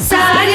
Sari